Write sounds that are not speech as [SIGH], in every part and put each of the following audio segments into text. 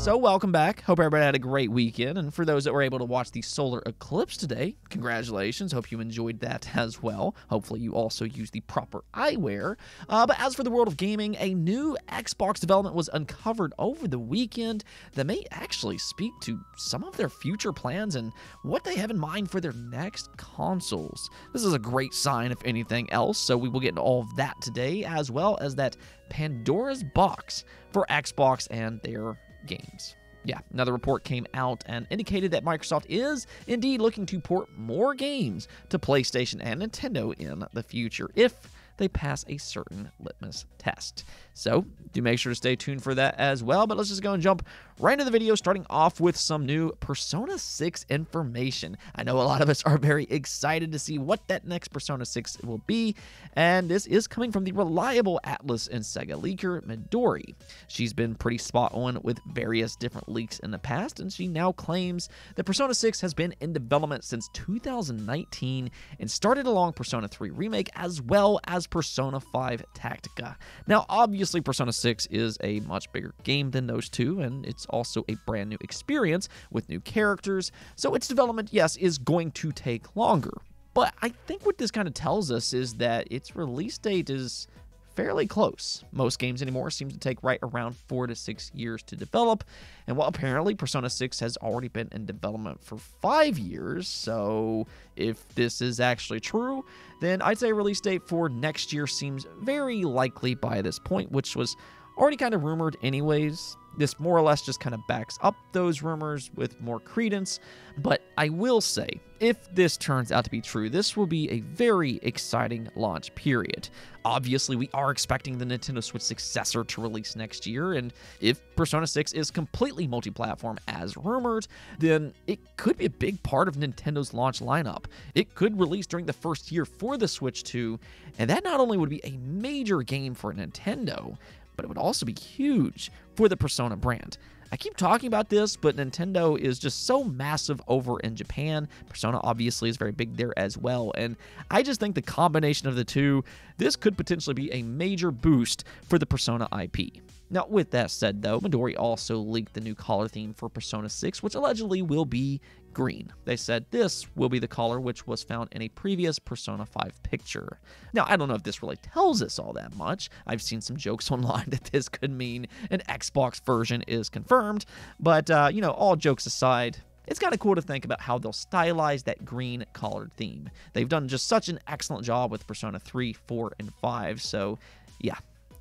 So, welcome back. Hope everybody had a great weekend. And for those that were able to watch the solar eclipse today, congratulations. Hope you enjoyed that [LAUGHS] as well. Hopefully, you also used the proper eyewear. Uh, but as for the world of gaming, a new Xbox development was uncovered over the weekend that may actually speak to some of their future plans and what they have in mind for their next consoles. This is a great sign, if anything else. So, we will get into all of that today, as well as that Pandora's box for Xbox and their games. Yeah, another report came out and indicated that Microsoft is indeed looking to port more games to PlayStation and Nintendo in the future if they pass a certain litmus test. So, do make sure to stay tuned for that as well. But let's just go and jump right into the video, starting off with some new Persona 6 information. I know a lot of us are very excited to see what that next Persona 6 will be, and this is coming from the reliable Atlus and Sega leaker, Midori. She's been pretty spot on with various different leaks in the past, and she now claims that Persona 6 has been in development since 2019 and started along Persona 3 Remake as well as Persona 5 Tactica. Now, obviously, Persona 6 is a much bigger game than those two, and it's also a brand new experience with new characters, so its development, yes, is going to take longer. But I think what this kind of tells us is that its release date is fairly close. Most games anymore seem to take right around four to six years to develop, and while apparently Persona 6 has already been in development for five years, so if this is actually true, then I'd say release date for next year seems very likely by this point, which was already kind of rumored anyways. This more or less just kind of backs up those rumors with more credence. But I will say, if this turns out to be true, this will be a very exciting launch period. Obviously, we are expecting the Nintendo Switch successor to release next year, and if Persona 6 is completely multi platform as rumored, then it could be a big part of Nintendo's launch lineup. It could release during the first year for the Switch 2, and that not only would be a major game for Nintendo, but it would also be huge for the Persona brand. I keep talking about this, but Nintendo is just so massive over in Japan. Persona obviously is very big there as well. And I just think the combination of the two, this could potentially be a major boost for the Persona IP. Now, with that said, though, Midori also leaked the new collar theme for Persona 6, which allegedly will be green. They said this will be the collar which was found in a previous Persona 5 picture. Now, I don't know if this really tells us all that much. I've seen some jokes [LAUGHS] online that this could mean an Xbox version is confirmed, but, uh, you know, all jokes aside, it's kind of cool to think about how they'll stylize that green collared theme. They've done just such an excellent job with Persona 3, 4, and 5, so yeah,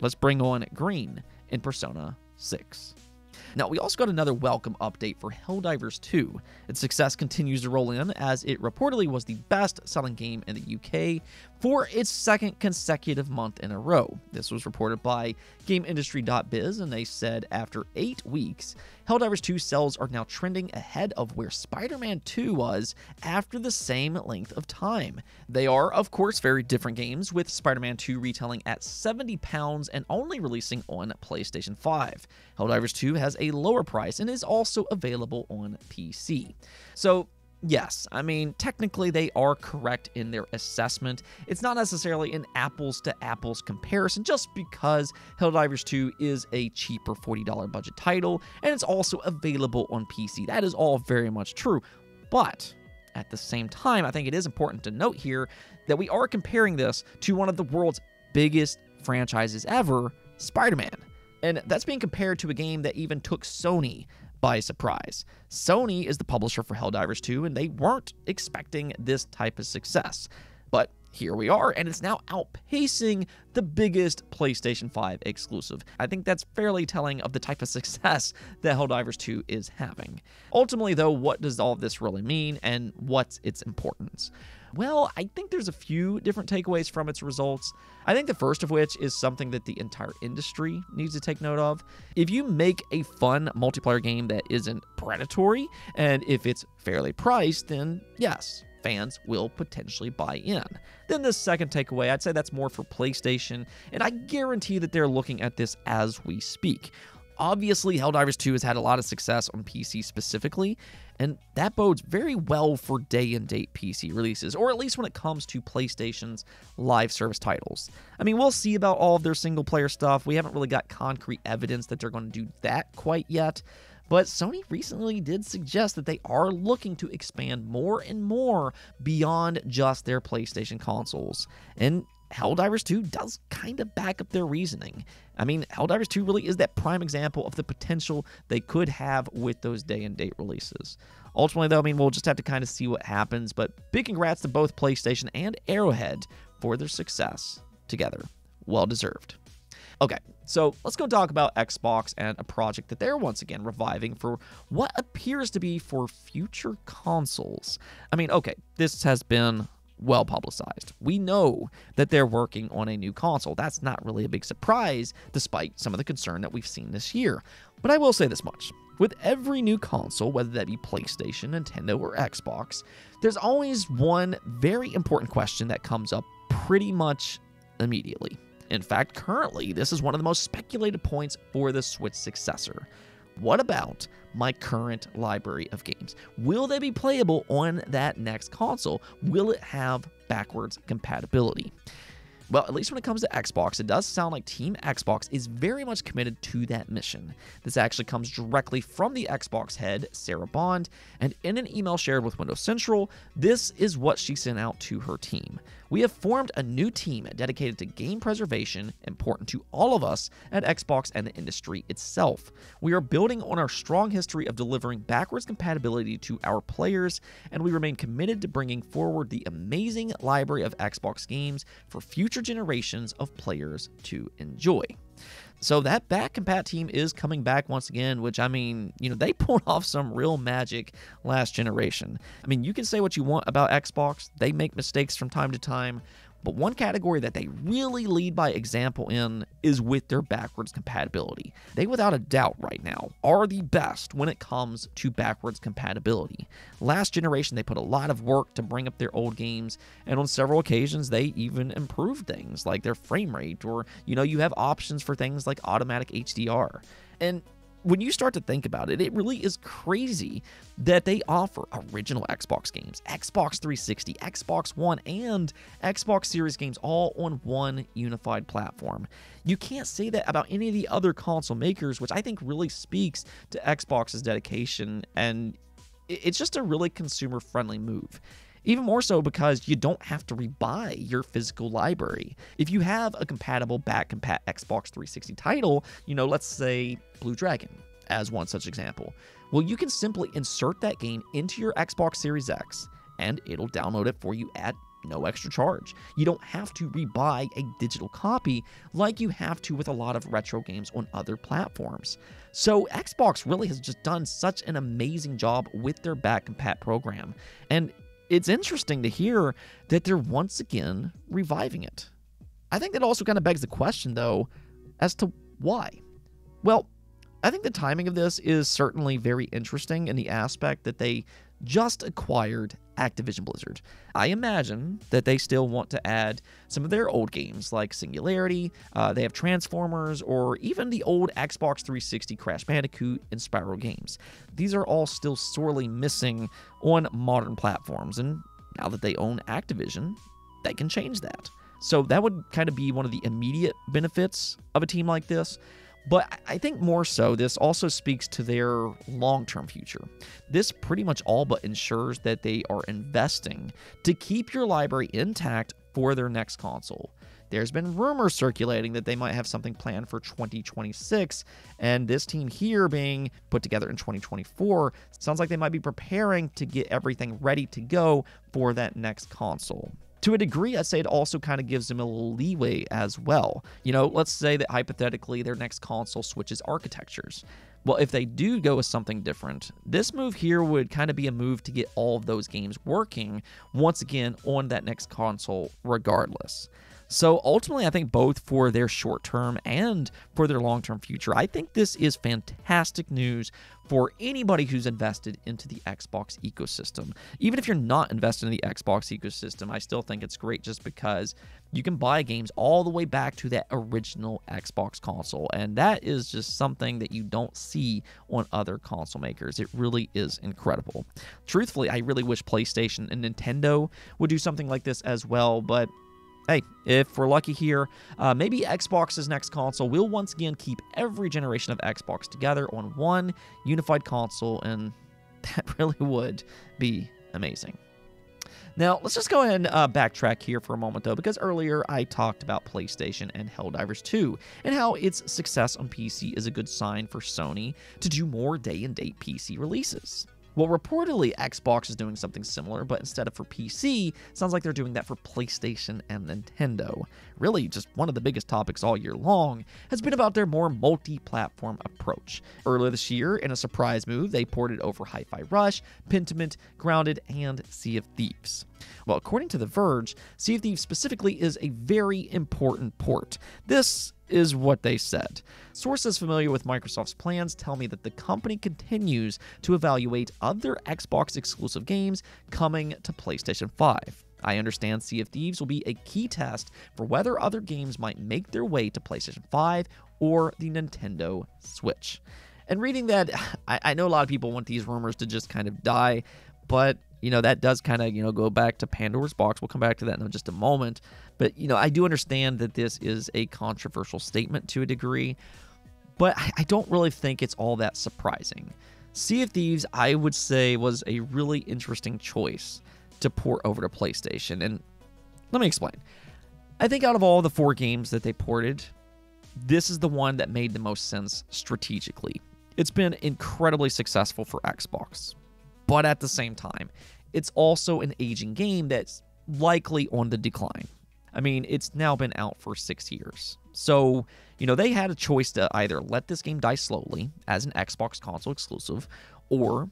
let's bring on green in Persona 6. Now, we also got another welcome update for Helldivers 2. Its success continues to roll in as it reportedly was the best selling game in the UK for its second consecutive month in a row. This was reported by GameIndustry.biz, and they said after eight weeks, Helldivers 2 sales are now trending ahead of where Spider Man 2 was after the same length of time. They are, of course, very different games, with Spider Man 2 retailing at £70 and only releasing on PlayStation 5. Helldivers 2 has a lower price and is also available on PC. So, Yes, I mean, technically they are correct in their assessment. It's not necessarily an apples to apples comparison just because Helldivers 2 is a cheaper $40 budget title and it's also available on PC. That is all very much true. But at the same time, I think it is important to note here that we are comparing this to one of the world's biggest franchises ever, Spider Man. And that's being compared to a game that even took Sony by surprise. Sony is the publisher for Helldivers 2, and they weren't expecting this type of success. Here we are, and it's now outpacing the biggest PlayStation 5 exclusive. I think that's fairly telling of the type of [LAUGHS] success that Helldivers 2 is having. Ultimately, though, what does all this really mean, and what's its importance? Well, I think there's a few different takeaways from its results. I think the first of which is something that the entire industry needs to take note of. If you make a fun multiplayer game that isn't predatory, and if it's fairly priced, then yes, fans will potentially buy in. Then the second takeaway, I'd say that's more for PlayStation, and I guarantee that they're looking at this as we speak. Obviously, Helldivers 2 has had a lot of success on PC specifically, and that bodes very well for day and date PC releases, or at least when it comes to PlayStation's live service titles. I mean, we'll see about all of their single player stuff. We haven't really got concrete evidence that they're going to do that quite yet. But Sony recently did suggest that they are looking to expand more and more beyond just their PlayStation consoles. And Helldivers 2 does kind of back up their reasoning. I mean, Helldivers 2 really is that prime example of the potential they could have with those day and date releases. Ultimately, though, I mean, we'll just have to kind of see what happens, but big congrats to both PlayStation and Arrowhead for their success together. Well deserved. Okay, so let's go talk about Xbox and a project that they're once again reviving for what appears to be for future consoles. I mean, okay, this has been well publicized. We know that they're working on a new console. That's not really a big surprise, despite some of the concern that we've seen this year. But I will say this much. With every new console, whether that be PlayStation, Nintendo, or Xbox, there's always one very important question that comes up pretty much immediately. In fact, currently, this is one of the most speculated points for the Switch successor. What about my current library of games? Will they be playable on that next console? Will it have backwards compatibility? Well, at least when it comes to Xbox, it does sound like Team Xbox is very much committed to that mission. This actually comes directly from the Xbox head, Sarah Bond, and in an email shared with Windows Central, this is what she sent out to her team. We have formed a new team dedicated to game preservation, important to all of us at Xbox and the industry itself. We are building on our strong history of delivering backwards compatibility to our players, and we remain committed to bringing forward the amazing library of Xbox games for future generations of players to enjoy. So that back compat team is coming back once again, which I mean, you know, they [LAUGHS] pulled off some real magic last generation. I mean, you can say what you want about Xbox, they make mistakes from time to time, but one category that they really lead by example in is with their backwards compatibility. They, without a doubt, right now, are the best when it comes to backwards compatibility. Last generation, they put a lot of work to bring up their old games, and on several occasions, they even improved things like their frame rate, or, you know, you have options for things like automatic HDR. And when you start to think about it, it really is crazy that they offer original Xbox games, Xbox 360, Xbox One, and Xbox Series games all on one unified platform. You can't say that about any of the other console makers, which I think really speaks to Xbox's dedication, and it's just a really consumer friendly move. Even more so because you don't have to rebuy your physical library. If you have a compatible back compat Xbox 360 title, you know, let's say Blue Dragon as one such example, well, you can simply insert that game into your Xbox Series X and it'll download it for you at no extra charge. You don't have to rebuy a digital copy like you have to with a lot of retro games on other platforms. So, Xbox really has just done such an amazing job with their back compat program. And it's interesting to hear that they're once again reviving it. I think that also kind of begs the question, though, as to why. Well, I think the timing of this is certainly very interesting in the aspect that they just acquired Activision Blizzard. I imagine that they still want to add some of their old games like Singularity, uh, they have Transformers, or even the old Xbox 360 Crash Bandicoot and Spyro games. These are all still sorely missing on modern platforms, and now that they own Activision, they can change that. So that would kind of be one of the immediate benefits of a team like this. But I think more so, this also speaks to their long term future. This pretty much all but ensures that they are investing to keep your library intact for their next console. There's been rumors circulating that they might have something planned for 2026, and this team here being put together in 2024 sounds like they might be preparing to get everything ready to go for that next console to a degree, I'd say it also kind of gives them a little leeway as well. You know, let's say that hypothetically their next console switches architectures. Well, if they do go with something different, this move here would kind of be a move to get all of those games working once again on that next console, regardless. So ultimately, I think both for their short term and for their long term future, I think this is fantastic news for anybody who's invested into the Xbox ecosystem. Even if you're not invested in the Xbox ecosystem, I still think it's great just because you can buy games all the way back to that original Xbox console. And that is just something that you don't see on other console makers. It really is incredible. Truthfully, I really wish PlayStation and Nintendo would do something like this as well, but hey, if we're lucky here, uh, maybe Xbox's next console will once again keep every generation of Xbox together on one unified console, and [LAUGHS] that really would be amazing. Now, let's just go ahead and uh, backtrack here for a moment, though, because earlier I talked about PlayStation and Helldivers 2 and how its success on PC is a good sign for Sony to do more day and date PC releases. Well, reportedly, Xbox is doing something similar, but instead of for PC, sounds like they're doing that for PlayStation and Nintendo. Really, just one of the biggest topics all year long has been about their more multi platform approach. Earlier this year, in a surprise move, they ported over Hi Fi Rush, Pentiment, Grounded, and Sea of Thieves. Well, according to The Verge, Sea of Thieves specifically is a very important port. This is what they said. Sources familiar with Microsoft's plans tell me that the company continues to evaluate other Xbox exclusive games coming to PlayStation 5. I understand Sea of Thieves will be a key test for whether other games might make their way to PlayStation 5 or the Nintendo Switch. And reading that, [SIGHS] I, I know a lot of people want these rumors to just kind of die, but you know that does kind of you know go back to Pandora's box. We'll come back to that in just a moment. But you know I do understand that this is a controversial statement to a degree, but I, don't really think it's all that surprising. Sea of Thieves, I would say, was a really interesting choice to port over to PlayStation. And let me explain. I think out of all the four games that they ported, this is the one that made the most sense strategically. It's been incredibly successful for Xbox but at the same time, it's also an aging game that's likely on the decline. I mean, it's now been out for six years. So, you know, they had a choice to either let this game die slowly as an Xbox console exclusive, or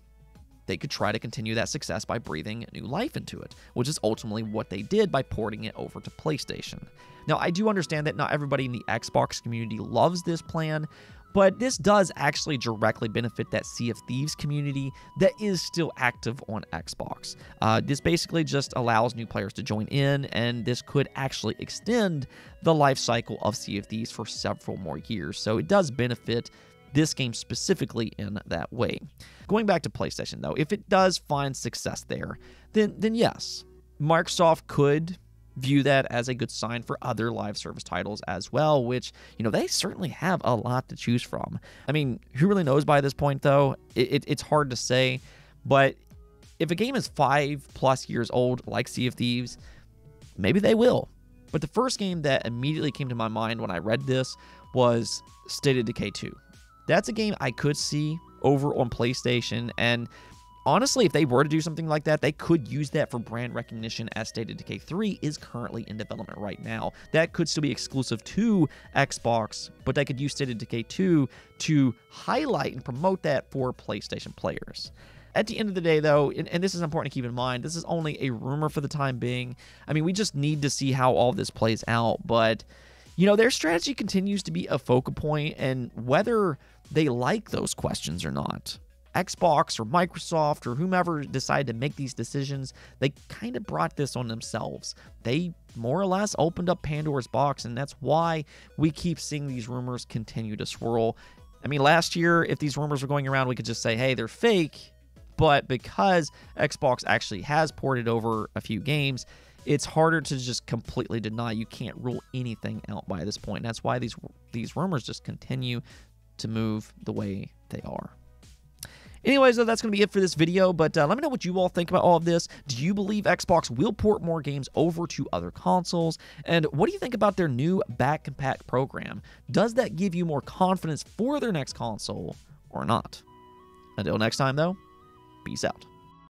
they could try to continue that success by breathing new life into it, which is ultimately what they did by porting it over to PlayStation. Now, I do understand that not everybody in the Xbox community loves this plan, but this does actually directly benefit that Sea of Thieves community that is still active on Xbox. Uh, this basically just allows new players to join in, and this could actually extend the life cycle of Sea of Thieves for several more years. So it does benefit this game specifically in that way. Going back to PlayStation though, if it does find success there, then then yes, Microsoft could view that as a good sign for other live service titles as well, which, you know, they certainly have a lot to choose from. I mean, who really knows by this point, though? It, it, it's hard to say, but if a game is five plus years old, like Sea of Thieves, maybe they will. But the first game that immediately came to my mind when I read this was State of Decay 2. That's a game I could see over on PlayStation, and honestly, if they were to do something like that, they could use that for brand recognition as State of Decay 3 is currently in development right now. That could still be exclusive to Xbox, but they could use State of Decay 2 to highlight and promote that for PlayStation players. At the end of the day, though, and, and, this is important to keep in mind, this is only a rumor for the time being. I mean, we just need to see how all this plays out, but, you know, their strategy continues to be a focal point, and whether they like those questions or not. Xbox or Microsoft or whomever decided to make these decisions, they kind of brought this on themselves. They more or less opened up Pandora's box, and that's why we keep seeing these rumors continue to swirl. I mean, last year, if these rumors were going around, we could just say, hey, they're fake. But because Xbox actually has ported over a few games, it's harder to just completely deny. You can't rule anything out by this point. And that's why these these rumors just continue to move the way they are. Anyways, though, that's going to be it for this video, but uh, let me know what you all think about all of this. Do you believe Xbox will port more games over to other consoles? And what do you think about their new back compat program? Does that give you more confidence for their next console or not? Until next time, though, peace out.